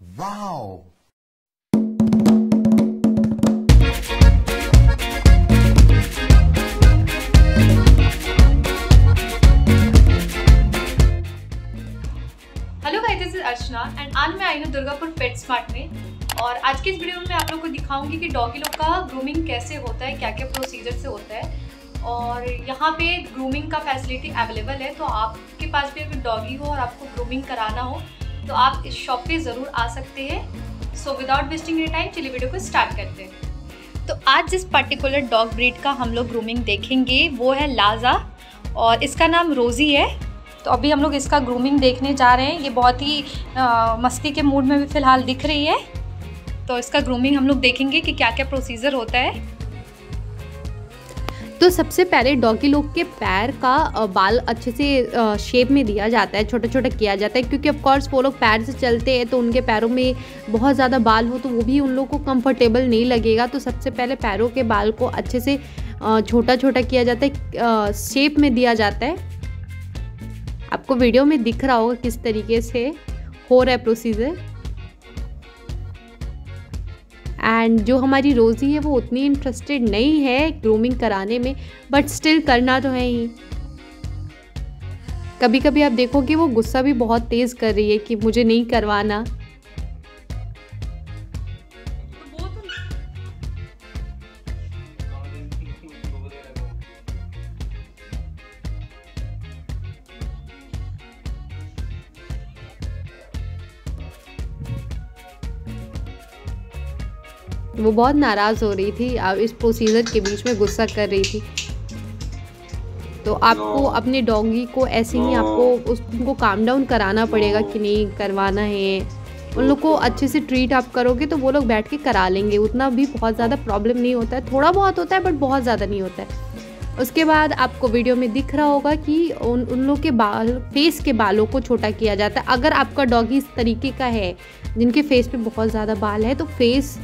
Wow! Hello guys this is Archana and आज मैं आई हूँ दुर्गापुर पेट स्मार्ट में और आज के इस वीडियो में मैं आप लोग को दिखाऊँगी कि डॉगी लोग का ग्रूमिंग कैसे होता है क्या क्या प्रोसीजर से होता है। और यहाँ पे ग्रूमिंग का फैसिलिटी अवेलेबल है तो आपके पास भी अगर डॉगी हो और आपको ग्रूमिंग कराना हो तो आप इस शॉप पे ज़रूर आ सकते हैं। So without wasting any time चलिए वीडियो को स्टार्ट करते हैं। तो आज जिस पर्टिकुलर डॉग ब्रीड का हम लोग ग्रूमिंग देखेंगे वो है लाजा और इसका नाम रोज़ी है। तो अभी हम लोग इसका ग्रूमिंग देखने जा रहे हैं। ये बहुत ही आ, मस्ती के मूड में भी फ़िलहाल दिख रही है। तो इसका ग्रूमिंग हम लोग देखेंगे कि क्या क्या प्रोसीजर होता है। तो सबसे पहले डॉगी लोग के पैर का बाल अच्छे से शेप में दिया जाता है छोटा छोटा किया जाता है, क्योंकि ऑफ़ कोर्स वो लोग पैर से चलते हैं तो उनके पैरों में बहुत ज़्यादा बाल हो तो वो भी उन लोग को कंफर्टेबल नहीं लगेगा। तो सबसे पहले पैरों के बाल को अच्छे से छोटा छोटा किया जाता है शेप में दिया जाता है। आपको वीडियो में दिख रहा होगा किस तरीके से हो रहा है प्रोसीजर एंड जो हमारी रोज़ी है, वो उतनी इंटरेस्टेड नहीं है ग्रूमिंग कराने में बट स्टिल करना तो है ही। कभी कभी आप देखोगे, वो गुस्सा भी बहुत तेज़ कर रही है कि मुझे नहीं करवाना। वो बहुत नाराज़ हो रही थी और इस प्रोसीजर के बीच में गुस्सा कर रही थी। तो आपको अपने डॉगी को ऐसे ही आपको उसको काम डाउन कराना पड़ेगा कि नहीं करवाना है उन लोग को अच्छे से ट्रीट आप करोगे तो वो लोग बैठ के करा लेंगे। उतना भी बहुत ज़्यादा प्रॉब्लम नहीं होता है। थोड़ा बहुत होता है बट बहुत ज़्यादा नहीं होता है। उसके बाद आपको वीडियो में दिख रहा होगा कि उन उन लोग के बाल फेस के बालों को छोटा किया जाता है। अगर आपका डॉगी इस तरीके का है जिनके फेस पे बहुत ज़्यादा बाल है तो फेस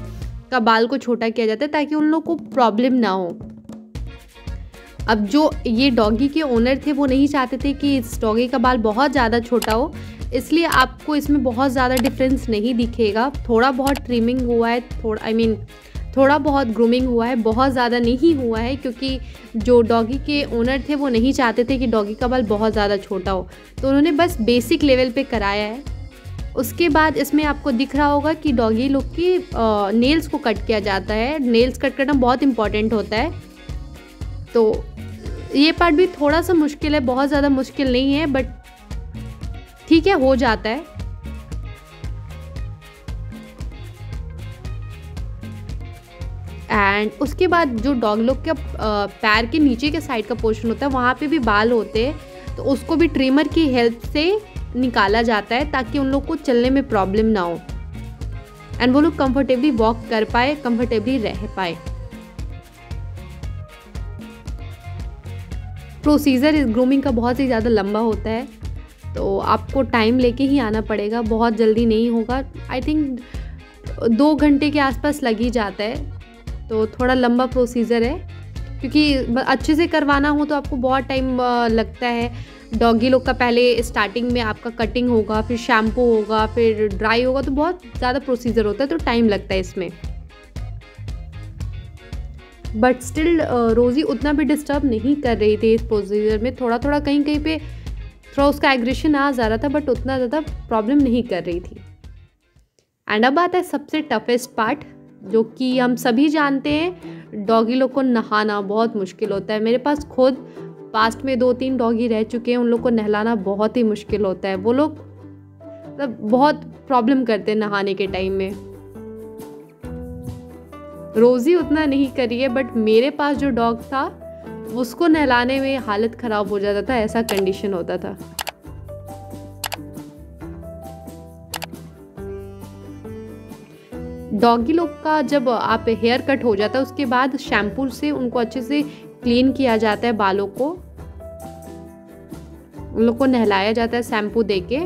का बाल को छोटा किया जाता है ताकि उन लोग को प्रॉब्लम ना हो। अब जो ये डॉगी के ओनर थे वो नहीं चाहते थे कि इस डॉगी का बाल बहुत ज़्यादा छोटा हो। इसलिए आपको इसमें बहुत ज़्यादा डिफरेंस नहीं दिखेगा। थोड़ा बहुत ट्रिमिंग हुआ है थोड़ा आई I मीन mean, थोड़ा बहुत ग्रूमिंग हुआ है बहुत ज़्यादा नहीं हुआ है क्योंकि जो डॉगी के ओनर थे वो नहीं चाहते थे कि डॉगी का बाल बहुत ज़्यादा छोटा हो। तो उन्होंने बस बेसिक लेवल पे कराया है। उसके बाद इसमें आपको दिख रहा होगा कि डॉगी लोग की नेल्स को कट किया जाता है। नेल्स कट करना बहुत इंपॉर्टेंट होता है। तो ये पार्ट भी थोड़ा सा मुश्किल है, बहुत ज़्यादा मुश्किल नहीं है बट ठीक है, हो जाता है। एंड उसके बाद जो डॉग लोग के पैर के नीचे के साइड का पोर्शन होता है, वहाँ पे भी बाल होते हैं तो उसको भी ट्रिमर की हेल्प से निकाला जाता है ताकि उन लोग को चलने में प्रॉब्लम ना हो। एंड वो लोग कंफर्टेबली वॉक कर पाए कंफर्टेबली रह पाए। प्रोसीजर इस ग्रूमिंग का बहुत ही ज़्यादा लंबा होता है। तो आपको टाइम लेके ही आना पड़ेगा, बहुत जल्दी नहीं होगा। आई थिंक दो घंटे के आसपास लग ही जाता है। तो थोड़ा लंबा प्रोसीजर है। क्योंकि अच्छे से करवाना हो तो आपको बहुत टाइम लगता है। डॉगी लोग का पहले स्टार्टिंग में आपका कटिंग होगा, फिर शैम्पू होगा, फिर ड्राई होगा तो बहुत ज़्यादा प्रोसीजर होता है तो टाइम लगता है इसमें। बट स्टिल रोज़ी उतना भी डिस्टर्ब नहीं कर रही थी इस प्रोसीजर में। थोड़ा थोड़ा कहीं कहीं पे थोड़ा उसका एग्रेशन आ जा रहा था बट उतना ज़्यादा प्रॉब्लम नहीं कर रही थी। एंड अब आता है सबसे टफेस्ट पार्ट जो कि हम सभी जानते हैं, डॉगी लोग को नहाना बहुत मुश्किल होता है। मेरे पास खुद पास्ट में दो तीन डॉगी रह चुके हैं, उन लोग को नहलाना बहुत ही मुश्किल होता है। वो लोग मतलब बहुत प्रॉब्लम करते हैं नहाने के टाइम में। रोज़ी उतना नहीं करी है बट मेरे पास जो डॉग था, उसको नहलाने में हालत ख़राब हो जाता था, ऐसा कंडीशन होता था। डॉगी लोग का जब आप हेयर कट हो जाता है, उसके बाद शैम्पू से उनको अच्छे से क्लीन किया जाता है बालों को। उन लोग को नहलाया जाता है शैम्पू दे के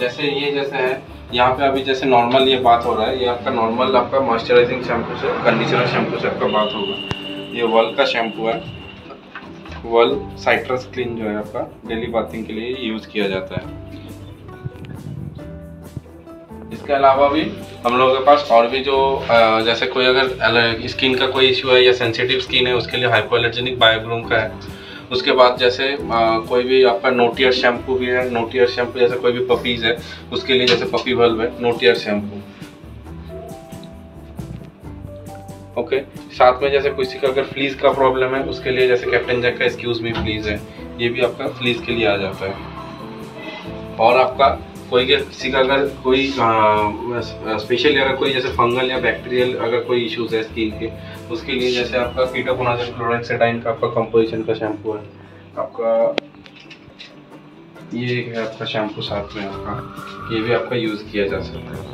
जैसे ये जैसे है, यहाँ पे अभी जैसे नॉर्मल ये बात हो रहा है, ये आपका नॉर्मल आपका मॉइस्चराइजिंग शैम्पू से कंडीशनर शैम्पू से आपका बात होगा। ये वर्ल्ड का शैम्पू है। वर्ल साइट्रस क्लीन जो है आपका डेली बाथिंग के लिए यूज़ किया जाता है। इसके अलावा भी हम लोगों के पास और भी जो जैसे कोई अगर स्किन का कोई इश्यू है या सेंसिटिव स्किन है उसके लिए हाइपोएलर्जेनिक बायोग्रूम का है। उसके बाद जैसे आ, कोई भी आपका नोटियर शैम्पू भी है नोटियर शैम्पू जैसे कोई भी पपीज़ है उसके लिए जैसे पपी बल्ब है नोटियर शैम्पू ओके साथ में जैसे किसी का अगर फ्लीज का प्रॉब्लम है उसके लिए जैसे कैप्टन जैक का एक्सक्यूज मी फ्लीज है ये भी आपका फ्लीज के लिए आ जाता है। और आपका कोई के किसी का अगर कोई स्पेशली अगर कोई जैसे फंगल या बैक्टीरियल अगर कोई इश्यूज़ है स्किन के, उसके लिए जैसे आपका कीटोकोनाजल क्लोरेक्सेडाइन का आपका कंपोजिशन का शैम्पू है। आपका, ये है आपका शैम्पू साथ में आपका, ये भी आपका यूज़ किया जा सकता है।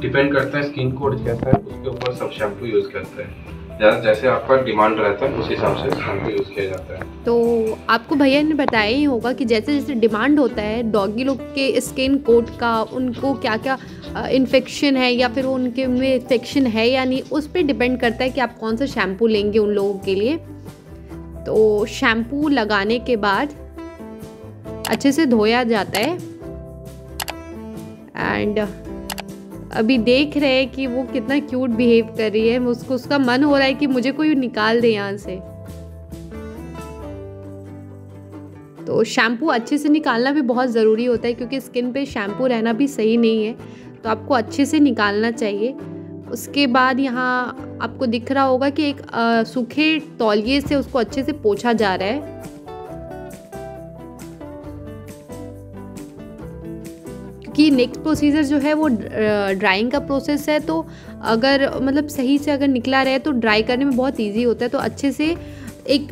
डिपेंड करता है स्किन कोड कैसा है, उसके ऊपर सब शैम्पू यूज़ करते हैं। जैसे आपका डिमांड रहता है, उस हिसाब से यूज़ किया जाता है। तो आपको भैया ने बताया ही होगा कि जैसे जैसे डिमांड होता है डॉगी लोग के स्किन कोड का, उनको क्या क्या इन्फेक्शन है या फिर उनके में इन्फेक्शन है या नहीं, उस पर डिपेंड करता है कि आप कौन सा शैम्पू लेंगे उन लोगों के लिए। तो शैम्पू लगाने के बाद अच्छे से धोया जाता है। एंड अभी देख रहे हैं कि वो कितना क्यूट बिहेव कर रही है। उसको, उसका मन हो रहा है कि मुझे कोई निकाल दे यहाँ से। तो शैम्पू अच्छे से निकालना भी बहुत ज़रूरी होता है, क्योंकि स्किन पे शैम्पू रहना भी सही नहीं है। तो आपको अच्छे से निकालना चाहिए। उसके बाद यहाँ आपको दिख रहा होगा कि एक सूखे तौलिए से उसको अच्छे से पोछा जा रहा है। कि नेक्स्ट प्रोसीजर जो है वो ड्राइंग का प्रोसेस है तो अगर मतलब सही से अगर निकला रहे तो ड्राई करने में बहुत ईजी होता है। तो अच्छे से एक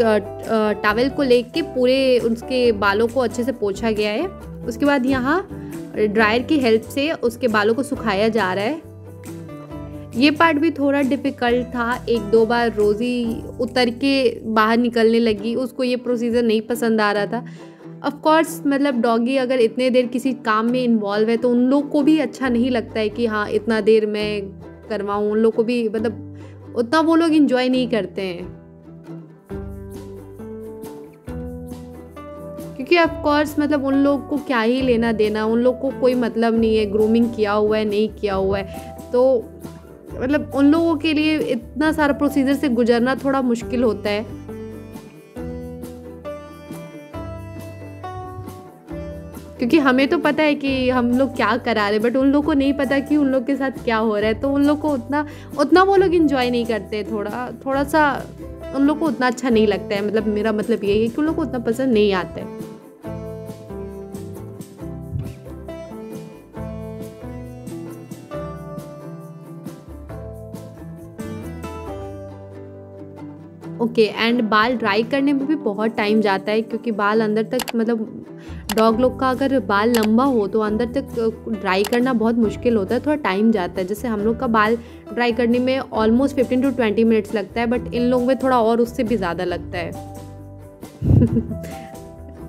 टावल को लेके पूरे उसके बालों को अच्छे से पोछा गया है। उसके बाद यहाँ ड्रायर की हेल्प से उसके बालों को सुखाया जा रहा है। ये पार्ट भी थोड़ा डिफ़िकल्ट था। एक दो बार रोज़ी उतर के बाहर निकलने लगी। उसको ये प्रोसीजर नहीं पसंद आ रहा था। ऑफ़ मतलब डॉगी अगर इतने देर किसी काम में इन्वॉल्व है तो उन लोग को भी अच्छा नहीं लगता है कि हाँ इतना देर मैं करवाऊँ। उन लोग को भी मतलब उतना वो लोग इन्जॉय नहीं करते हैं। क्योंकि ऑफ़ कोर्स मतलब उन लोग को क्या ही लेना देना, उन लोग को कोई मतलब नहीं है। ग्रूमिंग किया हुआ है, नहीं किया हुआ है। तो मतलब उन लोगों के लिए इतना सारा प्रोसीजर से गुजरना थोड़ा मुश्किल होता है। क्योंकि हमें तो पता है कि हम लोग क्या करा रहे बट उन लोग को नहीं पता कि उन लोग के साथ क्या हो रहा है। तो उन लोग को उतना उतना वो लोग इन्जॉय नहीं करते थोड़ा थोड़ा सा उन लोग को उतना अच्छा नहीं लगता है। मतलब मेरा मतलब यही है कि उन लोग को उतना पसंद नहीं आता। है ओके okay, एंड बाल ड्राई करने में भी बहुत टाइम जाता है क्योंकि बाल अंदर तक मतलब डॉग लोग का अगर बाल लंबा हो तो अंदर तक ड्राई करना बहुत मुश्किल होता है थोड़ा टाइम जाता है। जैसे हम लोग का बाल ड्राई करने में almost fifteen to twenty minutes लगता है बट इन लोग में थोड़ा और उससे भी ज़्यादा लगता है।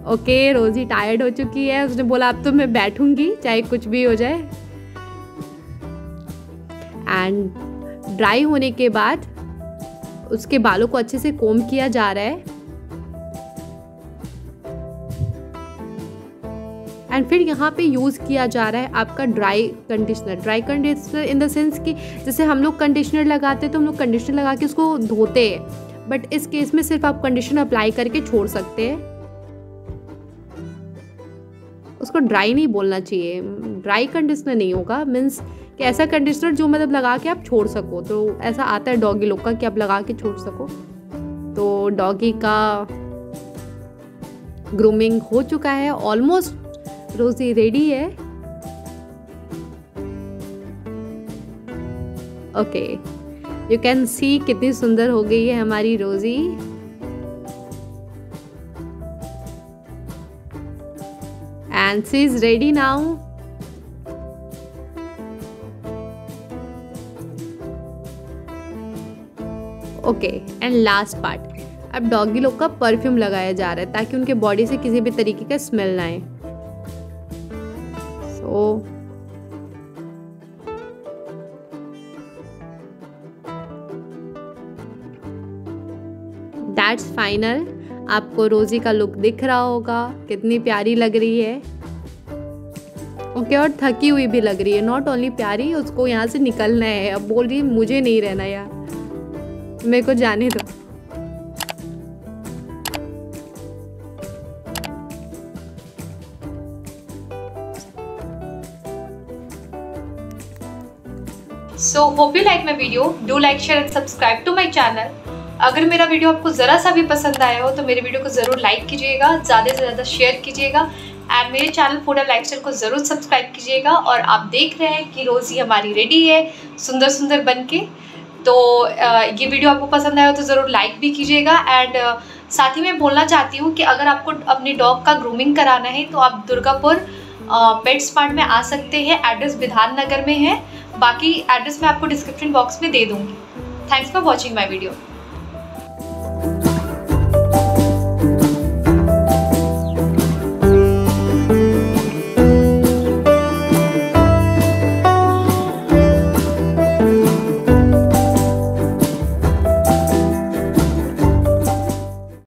ओके okay, रोज़ी टायर्ड हो चुकी है उसने बोला अब तो मैं बैठूँगी चाहे कुछ भी हो जाए। एंड ड्राई होने के बाद उसके बालों को अच्छे से कोम किया जा रहा है। एंड फिर यहाँ पे यूज़ किया जा रहा है आपका dry conditioner dry conditioner in the sense कि जैसे हम लोग कंडीशनर लगाते हैं तो हम लोग कंडीशनर लगा के उसको धोते हैं. बट इस केस में सिर्फ़ आप कंडीशनर अप्लाई करके छोड़ सकते हैं. उसको ड्राई नहीं बोलना चाहिए. ड्राई कंडीशनर नहीं होगा. मीन्स कि ऐसा कंडीशनर जो मतलब लगा के आप छोड़ सको. तो ऐसा आता है डॉगी लोग का कि आप लगा के छोड़ सको. तो डॉगी का ग्रूमिंग हो चुका है. ऑलमोस्ट रोजी रेडी है। ओके यू कैन सी कितनी सुंदर हो गई है हमारी Rosie. And she is ready now okay and last part अब डॉगी लोग का परफ्यूम लगाया जा रहा है ताकि उनके बॉडी से किसी भी तरीके का स्मेल ना आए। सो दैट्स फाइनल आपको रोज़ी का लुक दिख रहा होगा। कितनी प्यारी लग रही है। ओके okay, और थकी हुई भी लग रही है। नॉट ओनली प्यारी उसको यहाँ से निकलना है। अब बोल रही मुझे नहीं रहना यार। मेरे को जाने दो। So hope you like my video do like share and subscribe to my channel अगर मेरा वीडियो आपको ज़रा सा भी पसंद आया हो तो मेरे वीडियो को ज़रूर लाइक कीजिएगा, ज़्यादा से ज़्यादा शेयर कीजिएगा एंड मेरे चैनल फ़ूड एंड लाइफ को ज़रूर सब्सक्राइब कीजिएगा, और आप देख रहे हैं कि रोज़ी हमारी रेडी है, सुंदर सुंदर बन के तो ये वीडियो आपको पसंद आया हो तो ज़रूर लाइक भी कीजिएगा एंड साथ ही मैं बोलना चाहती हूँ कि अगर आपको अपनी डॉग का ग्रूमिंग कराना है तो आप दुर्गापुर पेट स्मार्ट में आ सकते हैं एड्रेस विधान नगर में है। बाकी एड्रेस मैं आपको डिस्क्रिप्शन बॉक्स में दे दूँगी. Thanks for watching my video